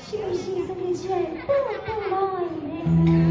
是不是这个钱都不来